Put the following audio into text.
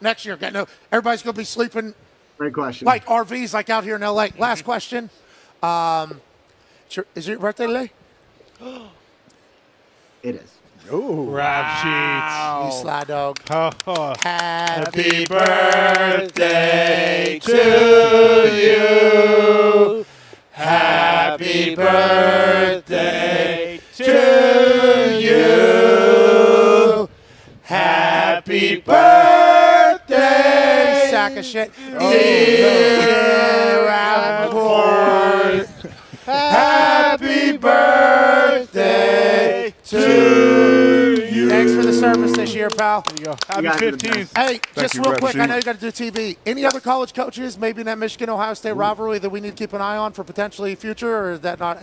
next year? I know everybody's going to be sleeping Great question. like RVs, like out here in LA. Last question. Um, is it your birthday today? it is. Ooh, Rap You sly dog. sheets. Oh, oh. Happy birthday to you. Happy birthday to you. Happy birthday. Sack of shit. Mm-hmm. Oh, Dear Rapoport. Happy birthday to you. Thanks for the service this year, pal. There you go. Happy guys are the 15th. Hey, just you, real Rap quick, I know you got to do TV. Any other college coaches, maybe in that Michigan Ohio State rivalry, that we need to keep an eye on for potentially future, or is that not?